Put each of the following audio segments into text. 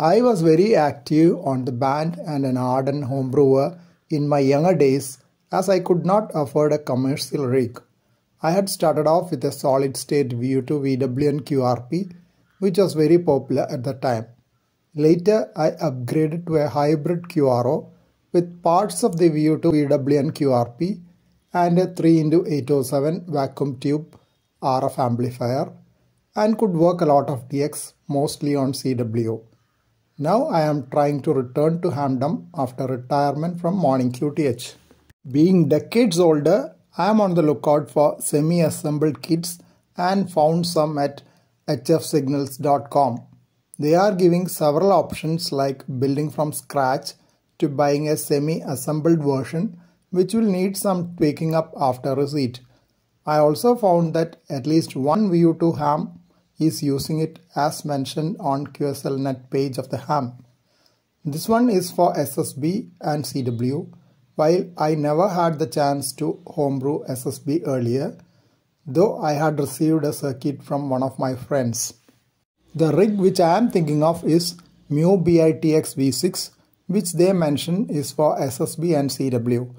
I was very active on the band and an ardent homebrewer in my younger days as I could not afford a commercial rig. I had started off with a solid state VU2VWN QRP which was very popular at the time. Later I upgraded to a hybrid QRO with parts of the VU2VWN QRP and a 3x807 vacuum tube RF amplifier and could work a lot of DX mostly on CW. Now I am trying to return to Hamdom after retirement from Morning QTH. Being decades older, I am on the lookout for semi-assembled kits and found some at hfsignals.com. They are giving several options like building from scratch to buying a semi-assembled version which will need some tweaking up after receipt. I also found that at least one VU2 ham is using it as mentioned on QSLNet page of the ham. This one is for SSB and CW, while I never had the chance to homebrew SSB earlier, though I had received a circuit from one of my friends. The rig which I am thinking of is Mu BITX V6, which they mention is for SSB and CW.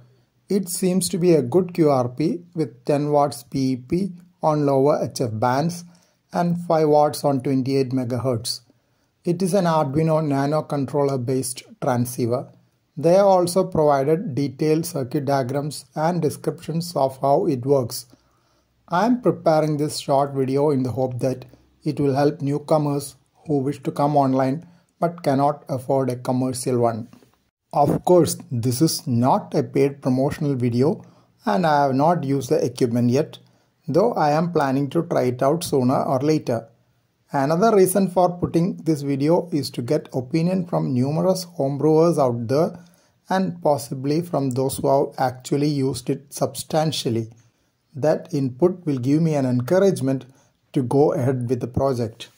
It seems to be a good QRP with 10 watts PEP on lower HF bands and 5 watts on 28 MHz. It is an Arduino Nano controller based transceiver. They have also provided detailed circuit diagrams and descriptions of how it works. I am preparing this short video in the hope that it will help newcomers who wish to come online but cannot afford a commercial one. Of course, this is not a paid promotional video and I have not used the equipment yet though I am planning to try it out sooner or later. Another reason for putting this video is to get opinion from numerous homebrewers out there and possibly from those who have actually used it substantially. That input will give me an encouragement to go ahead with the project.